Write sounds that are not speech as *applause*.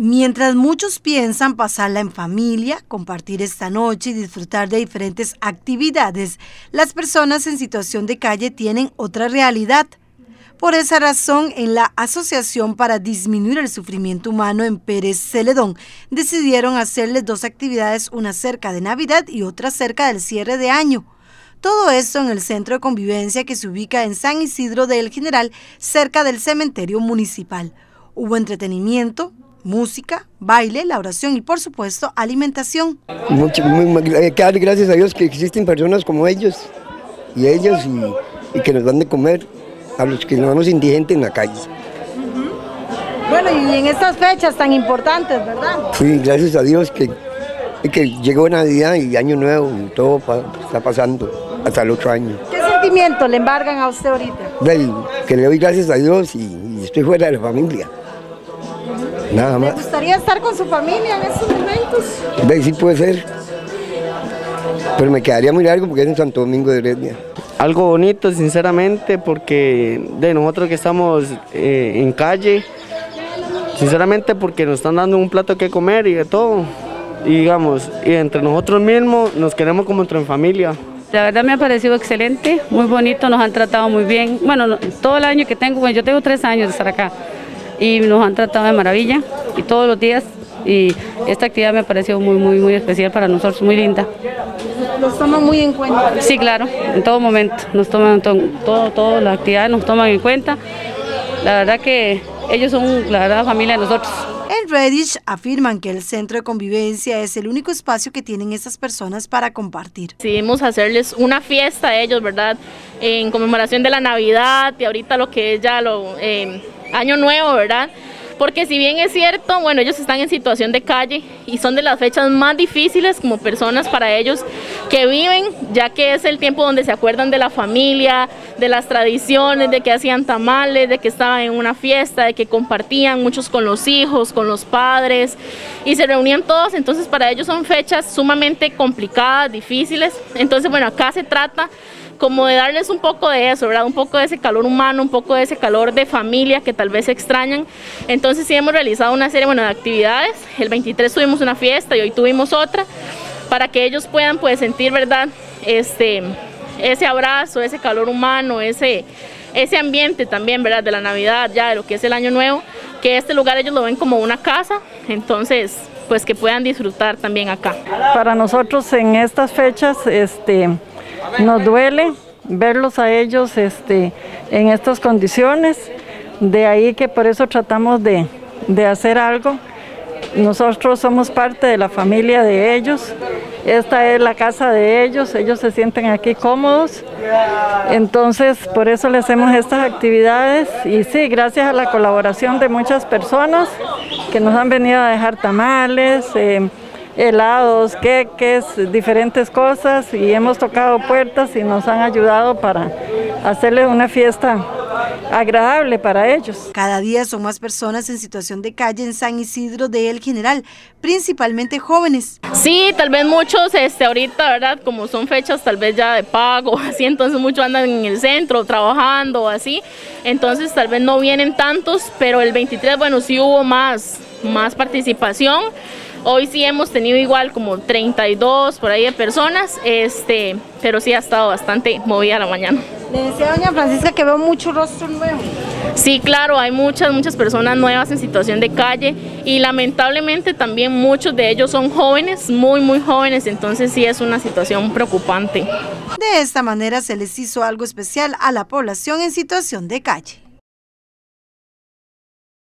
Mientras muchos piensan pasarla en familia, compartir esta noche y disfrutar de diferentes actividades, las personas en situación de calle tienen otra realidad. Por esa razón, en la Asociación para Disminuir el Sufrimiento Humano en Pérez Celedón, decidieron hacerles dos actividades, una cerca de Navidad y otra cerca del cierre de año. Todo esto en el centro de convivencia que se ubica en San Isidro del General, cerca del cementerio municipal. Hubo entretenimiento, música, baile, la oración y por supuesto alimentación. Mucho, muy, gracias a Dios que existen personas como ellos y ellos y, que nos dan de comer a los que nos vamos indigentes en la calle. Bueno, y en estas fechas tan importantes, ¿verdad? Sí, gracias a Dios que, que llegó Navidad y Año Nuevo y todo está pasando hasta el otro año. ¿Qué sentimiento le embargan a usted ahorita? que le doy gracias a Dios y estoy fuera de la familia. Nada más. ¿Le gustaría estar con su familia en estos momentos? Ve, sí puede ser. Pero me quedaría muy largo porque es en Santo Domingo de Heredia. Algo bonito, sinceramente, porque de nosotros que estamos eh, en calle, sinceramente porque nos están dando un plato que comer y de todo. Y digamos, y entre nosotros mismos nos queremos como entre en familia. La verdad me ha parecido excelente, muy bonito, nos han tratado muy bien. Bueno, todo el año que tengo, bueno, yo tengo tres años de estar acá y nos han tratado de maravilla y todos los días y esta actividad me ha parecido muy, muy, muy especial para nosotros, muy linda. ¿Los toman muy en cuenta? Sí, claro, en todo momento, nos toman todo, todo, la actividad nos toman en cuenta. La verdad que ellos son la verdad familia de nosotros. En Reddish afirman que el centro de convivencia es el único espacio que tienen estas personas para compartir. Decidimos hacerles una fiesta a ellos, ¿verdad? En conmemoración de la Navidad y ahorita lo que es ya lo... Eh, año nuevo, ¿verdad? Porque si bien es cierto, bueno, ellos están en situación de calle y son de las fechas más difíciles como personas para ellos que viven, ya que es el tiempo donde se acuerdan de la familia, de las tradiciones, de que hacían tamales, de que estaban en una fiesta, de que compartían muchos con los hijos, con los padres y se reunían todos, entonces para ellos son fechas sumamente complicadas, difíciles. Entonces, bueno, acá se trata como de darles un poco de eso, ¿verdad? Un poco de ese calor humano, un poco de ese calor de familia que tal vez extrañan. Entonces sí hemos realizado una serie bueno, de actividades. El 23 tuvimos una fiesta y hoy tuvimos otra para que ellos puedan pues sentir, ¿verdad? Este, ese abrazo, ese calor humano, ese, ese ambiente también, ¿verdad? De la Navidad, ya de lo que es el Año Nuevo, que este lugar ellos lo ven como una casa, entonces pues que puedan disfrutar también acá. Para nosotros en estas fechas, este nos duele verlos a ellos este, en estas condiciones, de ahí que por eso tratamos de, de hacer algo. Nosotros somos parte de la familia de ellos, esta es la casa de ellos, ellos se sienten aquí cómodos, entonces por eso le hacemos estas actividades. Y sí, gracias a la colaboración de muchas personas que nos han venido a dejar tamales, eh, helados, queques, diferentes cosas y hemos tocado puertas y nos han ayudado para hacerles una fiesta agradable para ellos. Cada día son más personas en situación de calle en San Isidro de El General, principalmente jóvenes. Sí, tal vez muchos este, ahorita, ¿verdad? Como son fechas tal vez ya de pago, *laughs* así, entonces muchos andan en el centro trabajando, así, entonces tal vez no vienen tantos, pero el 23, bueno, sí hubo más, más participación. Hoy sí hemos tenido igual como 32 por ahí de personas, este, pero sí ha estado bastante movida la mañana. Le decía doña Francisca que veo mucho rostro nuevo. Sí, claro, hay muchas, muchas personas nuevas en situación de calle y lamentablemente también muchos de ellos son jóvenes, muy, muy jóvenes, entonces sí es una situación preocupante. De esta manera se les hizo algo especial a la población en situación de calle.